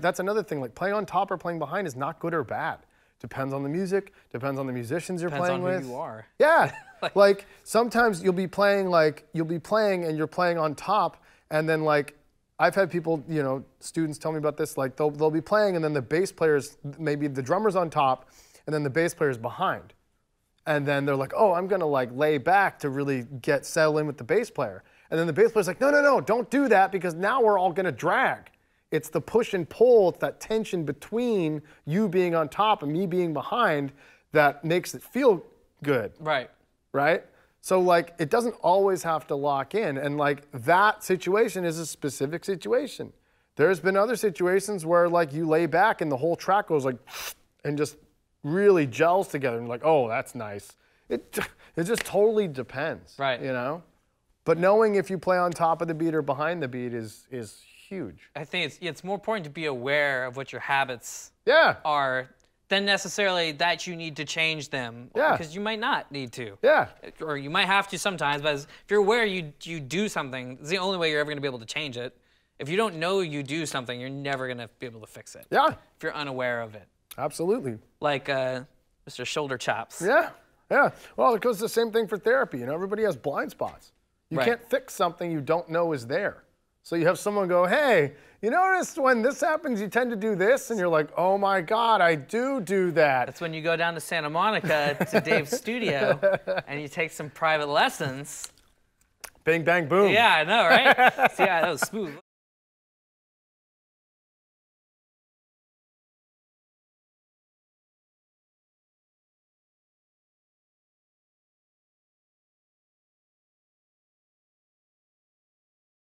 like that's another thing. Like playing on top or playing behind is not good or bad. Depends on the music. Depends on the musicians you're Depends playing on who with. you are. Yeah. like, sometimes you'll be playing like you'll be playing and you're playing on top, and then like I've had people, you know, students tell me about this. Like they'll they'll be playing and then the bass players, maybe the drummer's on top, and then the bass player's behind, and then they're like, oh, I'm gonna like lay back to really get settle in with the bass player, and then the bass player's like, no, no, no, don't do that because now we're all gonna drag. It's the push and pull, it's that tension between you being on top and me being behind that makes it feel good Right. right? So like it doesn't always have to lock in and like that situation is a specific situation. There's been other situations where like you lay back and the whole track goes like and just really gels together and like, "Oh, that's nice." It it just totally depends, Right. you know? But knowing if you play on top of the beat or behind the beat is is huge. I think it's it's more important to be aware of what your habits Yeah. are than necessarily that you need to change them. Yeah. Because you might not need to. Yeah. Or you might have to sometimes, but if you're aware you you do something, it's the only way you're ever gonna be able to change it. If you don't know you do something, you're never gonna be able to fix it. Yeah. If you're unaware of it. Absolutely. Like uh, Mr. Shoulder Chops. Yeah, yeah. Well, it goes the same thing for therapy. You know, everybody has blind spots. You Right. can't fix something you don't know is there. So you have someone go, "Hey, you notice when this happens, you tend to do this," and you're like, "Oh my God, I do do that." That's when you go down to Santa Monica to Dave's studio and you take some private lessons. Bing, bang, boom. Yeah, I know, right? so yeah, that was smooth.